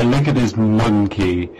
Look at this monkey.